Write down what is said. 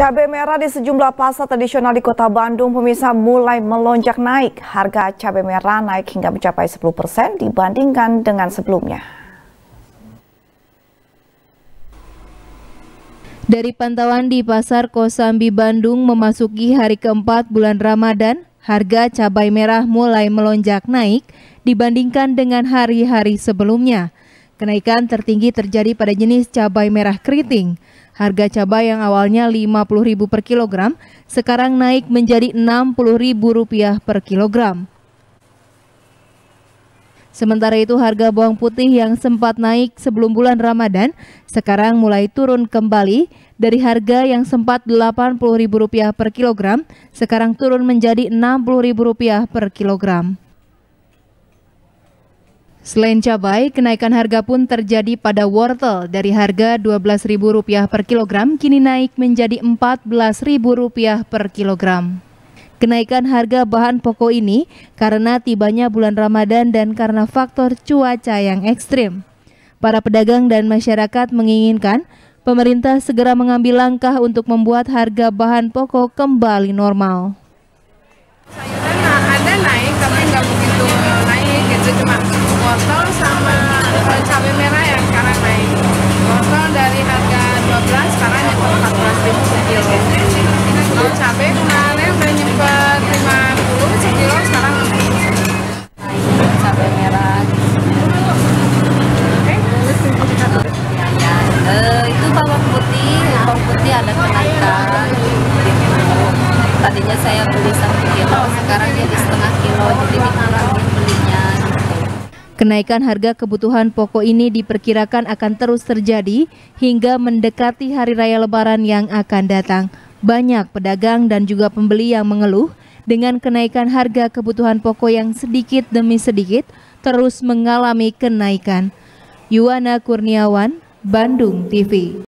Cabai merah di sejumlah pasar tradisional di kota Bandung pemirsa mulai melonjak naik. Harga cabai merah naik hingga mencapai 10% persen dibandingkan dengan sebelumnya. Dari pantauan di Pasar Kosambi Bandung memasuki hari keempat bulan Ramadan, harga cabai merah mulai melonjak naik dibandingkan dengan hari-hari sebelumnya. Kenaikan tertinggi terjadi pada jenis cabai merah keriting. Harga cabai yang awalnya Rp50.000 per kilogram sekarang naik menjadi Rp60.000 per kilogram. Sementara itu harga bawang putih yang sempat naik sebelum bulan Ramadan sekarang mulai turun kembali dari harga yang sempat Rp80.000 per kilogram sekarang turun menjadi Rp60.000 per kilogram. Selain cabai, kenaikan harga pun terjadi pada wortel dari harga Rp12.000 per kilogram kini naik menjadi Rp14.000 per kilogram. Kenaikan harga bahan pokok ini karena tibanya bulan Ramadan dan karena faktor cuaca yang ekstrim. Para pedagang dan masyarakat menginginkan pemerintah segera mengambil langkah untuk membuat harga bahan pokok kembali normal. Wortel dari harga 12 sekarang itu 14 ribu sekilo. Kalau cabai kemarin udah nyempet 50 sekilo sekarang naik cabai merah. Eh, itu bawang putih bawang putih ada kenaikan tadinya saya beli satu kilo sekarang jadi setengah kilo jadi dikurangin belinya gitu. Kenaikan harga kebutuhan pokok ini diperkirakan akan terus terjadi hingga mendekati hari raya lebaran yang akan datang. Banyak pedagang dan juga pembeli yang mengeluh dengan kenaikan harga kebutuhan pokok yang sedikit demi sedikit terus mengalami kenaikan. Yuwana Kurniawan, Bandung TV.